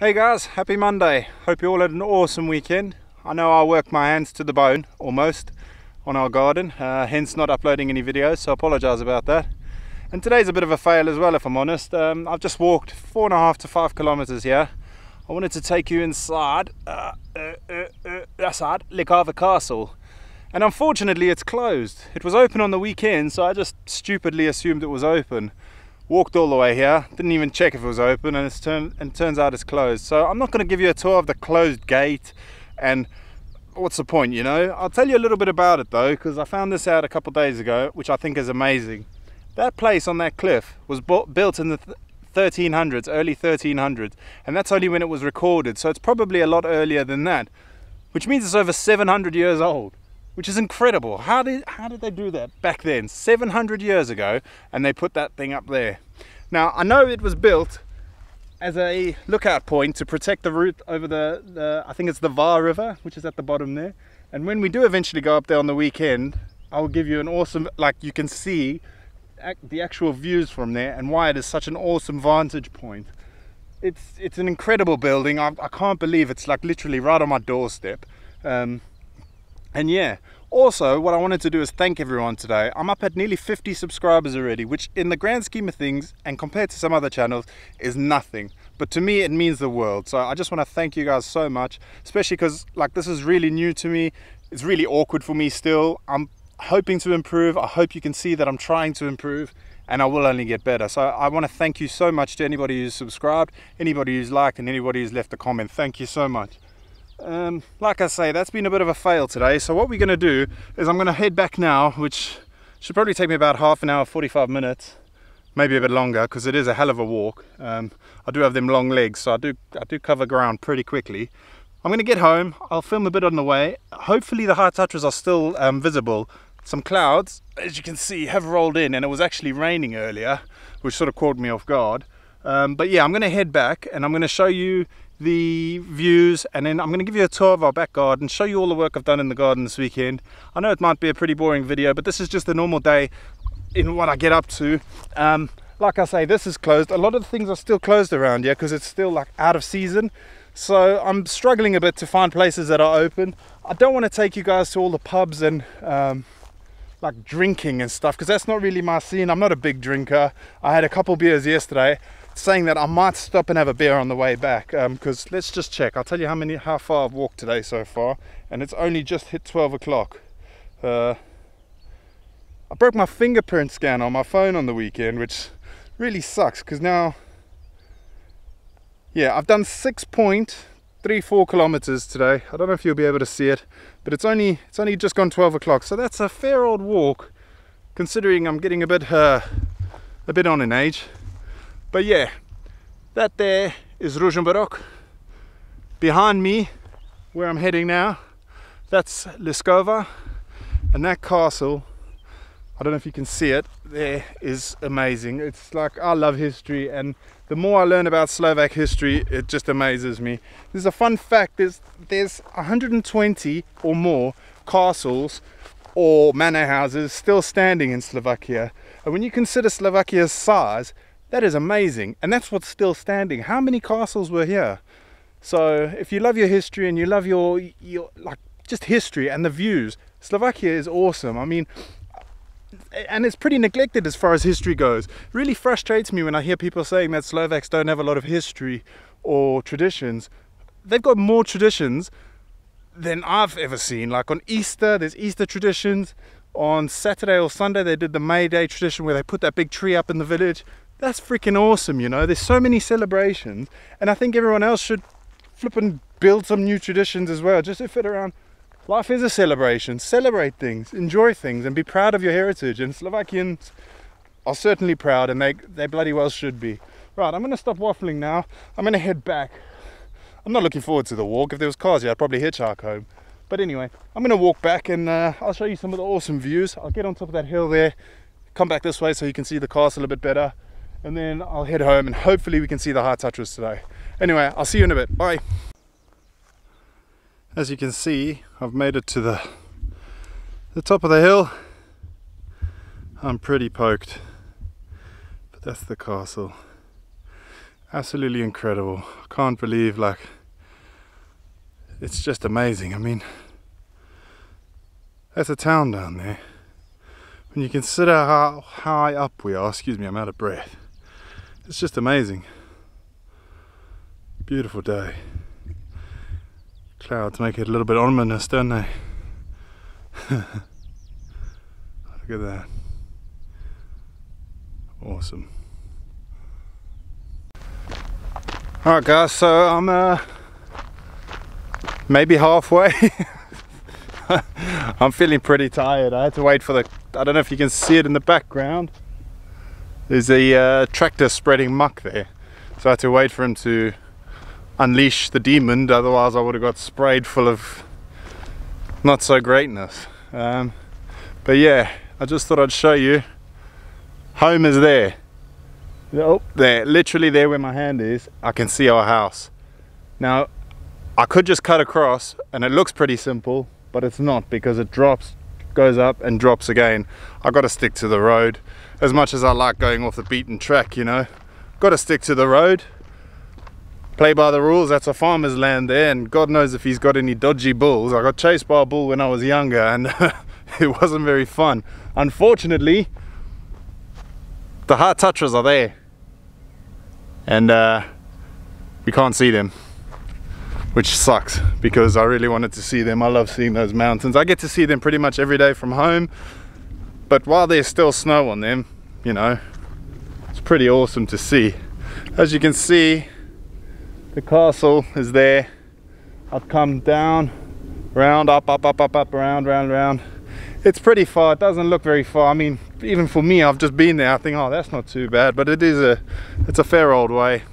Hey guys, happy Monday. Hope you all had an awesome weekend. I know I worked my hands to the bone, almost, on our garden, uh, hence not uploading any videos, so I apologise about that. And today's a bit of a fail as well, if I'm honest. Um, I've just walked four and a half to five kilometres here. I wanted to take you inside, uh, uh, uh, uh inside Likava Castle. And unfortunately it's closed. It was open on the weekend, so I just stupidly assumed it was open walked all the way here didn't even check if it was open and it's turned and turns out it's closed. So i'm not going to give you a tour of the closed gate and what's the point you know? I'll tell you a little bit about it though because i found this out a couple days ago which i think is amazing. That place on that cliff was built in the 1300s early 1300s and that's only when it was recorded so it's probably a lot earlier than that which means it's over 700 years old which is incredible. How did how did they do that back then, 700 years ago, and they put that thing up there? Now I know it was built as a lookout point to protect the route over the, the I think it's the Váh River, which is at the bottom there. And when we do eventually go up there on the weekend, I will give you an awesome, like you can see the actual views from there and why it is such an awesome vantage point. It's it's an incredible building. I, I can't believe it's like literally right on my doorstep. Um, and yeah, also what I wanted to do is thank everyone today. I'm up at nearly 50 subscribers already, which in the grand scheme of things and compared to some other channels is nothing. But to me, it means the world. So I just want to thank you guys so much, especially because like this is really new to me. It's really awkward for me still. I'm hoping to improve. I hope you can see that I'm trying to improve and I will only get better. So I want to thank you so much to anybody who's subscribed, anybody who's liked and anybody who's left a comment. Thank you so much um, like I say that's been a bit of a fail today. So what we're gonna do is I'm gonna head back now which should probably take me about half an hour 45 minutes maybe a bit longer because it is a hell of a walk. Um, I do have them long legs so I do I do cover ground pretty quickly. I'm gonna get home I'll film a bit on the way. Hopefully the High Tatras are still um, visible. Some clouds as you can see have rolled in and it was actually raining earlier which sort of caught me off guard. Um, but yeah I'm gonna head back and I'm gonna show you the views and then I'm going to give you a tour of our back garden show you all the work I've done in the garden this weekend. I know it might be a pretty boring video but this is just a normal day in what I get up to. Um, like I say this is closed. A lot of the things are still closed around here because it's still like out of season. So I'm struggling a bit to find places that are open. I don't want to take you guys to all the pubs and um, like drinking and stuff because that's not really my scene. I'm not a big drinker. I had a couple beers yesterday saying that I might stop and have a beer on the way back because um, let's just check. I'll tell you how many how far I've walked today so far and it's only just hit 12 o'clock. Uh, I broke my fingerprint scan on my phone on the weekend which really sucks because now yeah I've done 6.34 kilometers today. I don't know if you'll be able to see it but it's only it's only just gone 12 o'clock. So that's a fair old walk considering I'm getting a bit uh, a bit on in age but yeah, that there is Ružomberok. Behind me, where I'm heading now, that's Liskova. And that castle, I don't know if you can see it, there is amazing. It's like, I love history and the more I learn about Slovak history, it just amazes me. There's a fun fact, there's, there's 120 or more castles or manor houses still standing in Slovakia. And when you consider Slovakia's size, that is amazing. And that's what's still standing. How many castles were here? So if you love your history and you love your, your like just history and the views, Slovakia is awesome. I mean, and it's pretty neglected as far as history goes. It really frustrates me when I hear people saying that Slovaks don't have a lot of history or traditions. They've got more traditions than I've ever seen. Like on Easter, there's Easter traditions. On Saturday or Sunday, they did the May Day tradition where they put that big tree up in the village that's freaking awesome, you know. There's so many celebrations, and I think everyone else should flip and build some new traditions as well, just to fit around. Life is a celebration. Celebrate things, enjoy things, and be proud of your heritage. And Slovakians are certainly proud, and they they bloody well should be. Right, I'm gonna stop waffling now. I'm gonna head back. I'm not looking forward to the walk. If there was cars here, I'd probably hitchhike home. But anyway, I'm gonna walk back and uh, I'll show you some of the awesome views. I'll get on top of that hill there, come back this way so you can see the castle a bit better and then I'll head home and hopefully we can see the High Tatras today. Anyway, I'll see you in a bit. Bye. As you can see, I've made it to the, the top of the hill. I'm pretty poked, but that's the castle. Absolutely incredible. I can't believe like it's just amazing. I mean that's a town down there. When you consider how high up we are, excuse me, I'm out of breath. It's just amazing. Beautiful day. Clouds make it a little bit ominous, don't they? Look at that. Awesome. Alright guys, so I'm uh, maybe halfway. I'm feeling pretty tired. I had to wait for the, I don't know if you can see it in the background. There's a uh, tractor spreading muck there. So I had to wait for him to unleash the demon, otherwise I would have got sprayed full of not so greatness. Um, but yeah, I just thought I'd show you. Home is there. Oh, there, literally there where my hand is, I can see our house. Now, I could just cut across and it looks pretty simple, but it's not because it drops, goes up and drops again. I got to stick to the road. As much as I like going off the beaten track, you know, got to stick to the road. Play by the rules, that's a farmer's land there, and God knows if he's got any dodgy bulls. I got chased by a bull when I was younger, and it wasn't very fun. Unfortunately, the heart touchers are there, and uh, we can't see them which sucks because I really wanted to see them. I love seeing those mountains. I get to see them pretty much every day from home, but while there's still snow on them, you know, it's pretty awesome to see. As you can see, the castle is there. I've come down, round, up, up, up, up, up, round, round, round. It's pretty far, it doesn't look very far. I mean, even for me, I've just been there. I think, oh, that's not too bad, but it is a, it's a fair old way.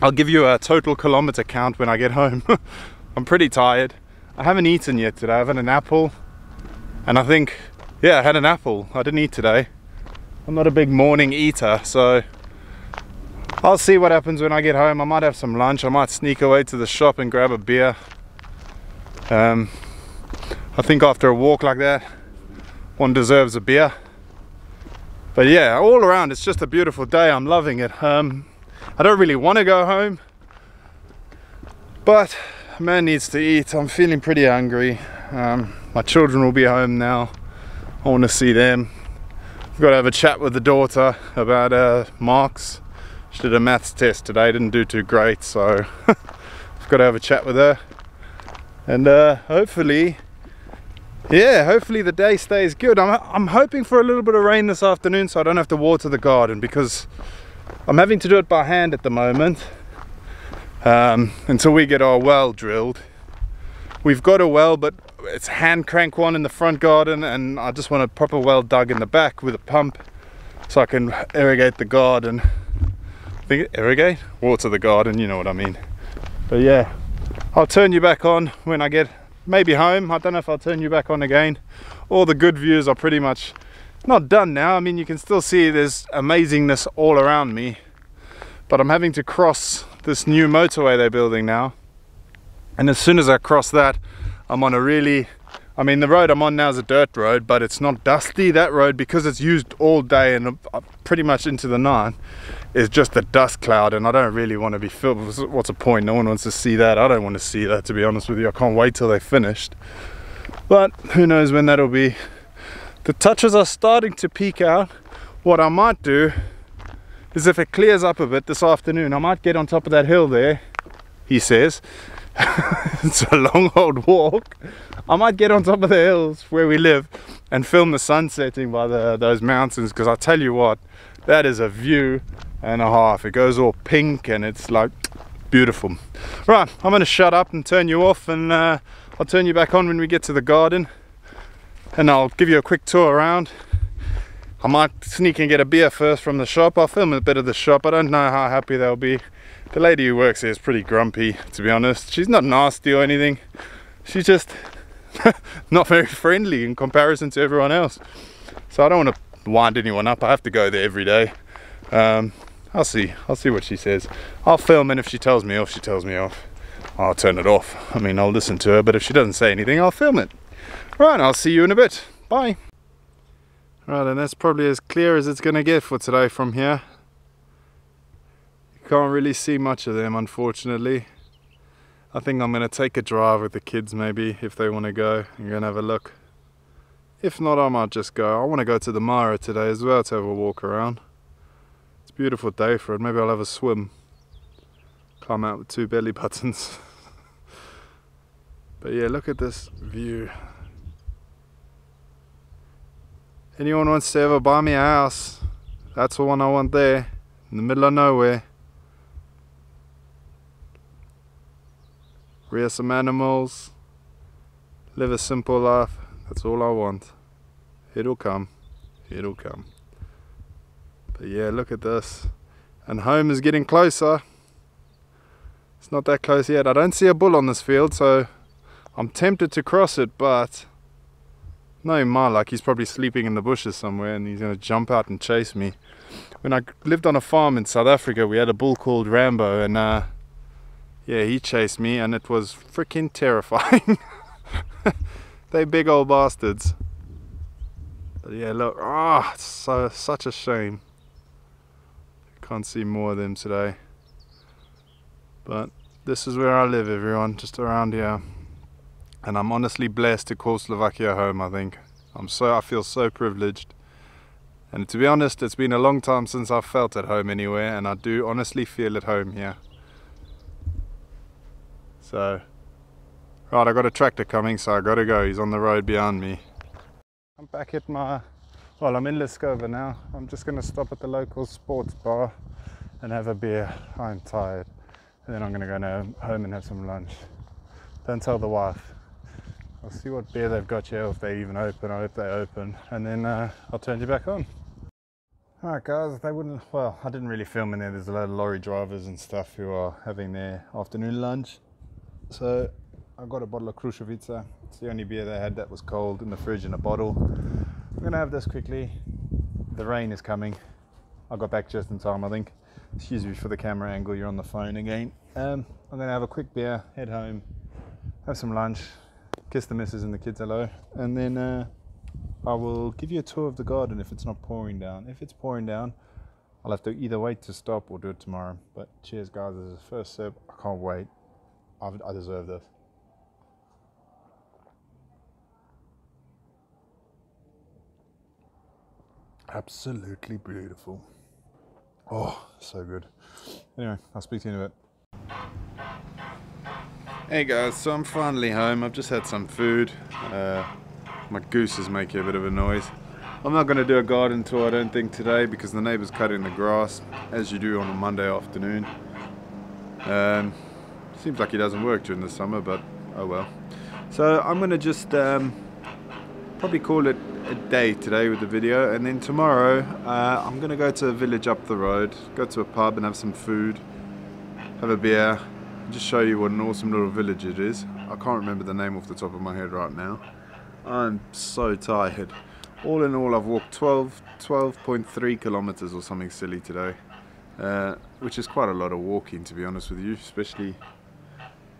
I'll give you a total kilometer count when I get home. I'm pretty tired. I haven't eaten yet today. I've had an apple and I think, yeah, I had an apple. I didn't eat today. I'm not a big morning eater, so I'll see what happens when I get home. I might have some lunch. I might sneak away to the shop and grab a beer. Um, I think after a walk like that, one deserves a beer. But yeah, all around, it's just a beautiful day. I'm loving it. Um, I don't really want to go home, but a man needs to eat. I'm feeling pretty hungry. Um, my children will be home now. I want to see them. I've got to have a chat with the daughter about uh, marks. She did a maths test today, didn't do too great, so I've got to have a chat with her. And uh, hopefully, yeah, hopefully the day stays good. I'm, I'm hoping for a little bit of rain this afternoon so I don't have to water the garden because I'm having to do it by hand at the moment um, until we get our well drilled. We've got a well, but it's hand crank one in the front garden, and I just want a proper well dug in the back with a pump so I can irrigate the garden. I think irrigate, water the garden, you know what I mean. But yeah, I'll turn you back on when I get maybe home. I don't know if I'll turn you back on again. All the good views are pretty much not done now. I mean, you can still see there's amazingness all around me, but I'm having to cross this new motorway they're building now. And as soon as I cross that, I'm on a really, I mean, the road I'm on now is a dirt road, but it's not dusty. That road, because it's used all day and uh, pretty much into the night, is just a dust cloud. And I don't really want to be filled. What's the point? No one wants to see that. I don't want to see that, to be honest with you. I can't wait till they're finished. But who knows when that'll be. The Tatras are starting to peak out. What I might do is if it clears up a bit this afternoon, I might get on top of that hill there, he says. it's a long old walk. I might get on top of the hills where we live and film the sun setting by the, those mountains because I tell you what, that is a view and a half. It goes all pink and it's like beautiful. Right, I'm going to shut up and turn you off and uh, I'll turn you back on when we get to the garden and I'll give you a quick tour around. I might sneak and get a beer first from the shop. I'll film a bit of the shop. I don't know how happy they'll be. The lady who works here is pretty grumpy, to be honest. She's not nasty or anything. She's just not very friendly in comparison to everyone else. So I don't want to wind anyone up. I have to go there every day. Um, I'll see. I'll see what she says. I'll film and if she tells me off, she tells me off. I'll turn it off. I mean, I'll listen to her, but if she doesn't say anything, I'll film it. Right, I'll see you in a bit. Bye. Right, and that's probably as clear as it's going to get for today from here. You Can't really see much of them, unfortunately. I think I'm going to take a drive with the kids maybe if they want to go and go and have a look. If not, I might just go. I want to go to the Mara today as well to have a walk around. It's a beautiful day for it. Maybe I'll have a swim. Climb out with two belly buttons. but yeah, look at this view. Anyone wants to ever buy me a house, that's the one I want there, in the middle of nowhere. Rear some animals, live a simple life, that's all I want. It'll come, it'll come. But yeah, look at this. And home is getting closer. It's not that close yet. I don't see a bull on this field, so I'm tempted to cross it, but knowing my luck, he's probably sleeping in the bushes somewhere and he's going to jump out and chase me. When I lived on a farm in South Africa, we had a bull called Rambo, and uh, yeah, he chased me, and it was freaking terrifying. they big old bastards. But yeah, look, ah, oh, so such a shame. Can't see more of them today. But this is where I live, everyone, just around here and I'm honestly blessed to call Slovakia home I think. I'm so I feel so privileged. And to be honest it's been a long time since I've felt at home anywhere and I do honestly feel at home here. So right I got a tractor coming so I gotta go. He's on the road behind me. I'm back at my well I'm in Liskova now. I'm just gonna stop at the local sports bar and have a beer. I'm tired. And then I'm gonna go home and have some lunch. Don't tell the wife I'll see what beer they've got here, if they even open. I hope they open, and then uh, I'll turn you back on. Alright, guys, they wouldn't. Well, I didn't really film in there. There's a lot of lorry drivers and stuff who are having their afternoon lunch. So I got a bottle of Krušovica. It's the only beer they had that was cold in the fridge in a bottle. I'm gonna have this quickly. The rain is coming. I got back just in time, I think. Excuse me for the camera angle. You're on the phone again. Um, I'm gonna have a quick beer, head home, have some lunch, kiss the missus and the kids hello, and then uh, I will give you a tour of the garden if it's not pouring down. If it's pouring down, I'll have to either wait to stop or do it tomorrow. But cheers, guys. This is the first sip. I can't wait. I've, I deserve this. Absolutely beautiful. Oh, so good. Anyway, I'll speak to you in a bit. Hey guys, so I'm finally home. I've just had some food. Uh, my goose is making a bit of a noise. I'm not going to do a garden tour, I don't think, today because the neighbour's cutting the grass, as you do on a Monday afternoon. Um, seems like he doesn't work during the summer, but oh well. So I'm going to just um, probably call it a day today with the video, and then tomorrow uh, I'm going to go to a village up the road, go to a pub and have some food, have a beer, just show you what an awesome little village it is. I can't remember the name off the top of my head right now. I'm so tired. All in all, I've walked 12, 12.3 kilometers or something silly today, uh, which is quite a lot of walking, to be honest with you, especially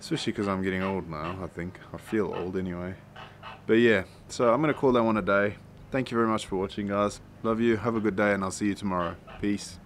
especially because I'm getting old now, I think. I feel old anyway. But yeah, so I'm going to call that one a day. Thank you very much for watching, guys. Love you. Have a good day, and I'll see you tomorrow. Peace.